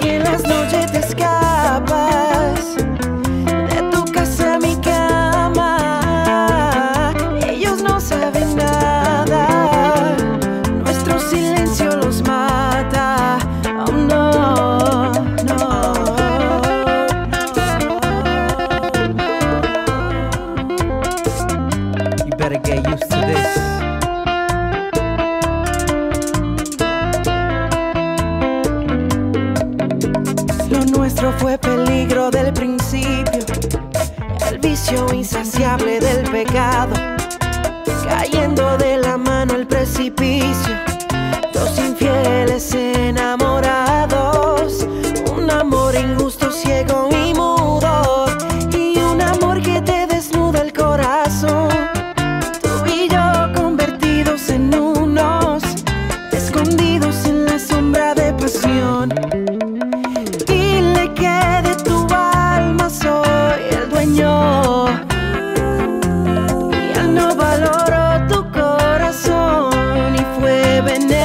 que en las noches te escapas de tu casa a mi cama. Ellos no saben nada, nuestro silencio los mata. Oh no, no. no. You better get used to this. Fue peligro del principio, el vicio insaciable del pecado, cayendo de la mano al precipicio, dos infieles enamorados, un amor injusto, ciego y valoró tu corazón y fue veneno.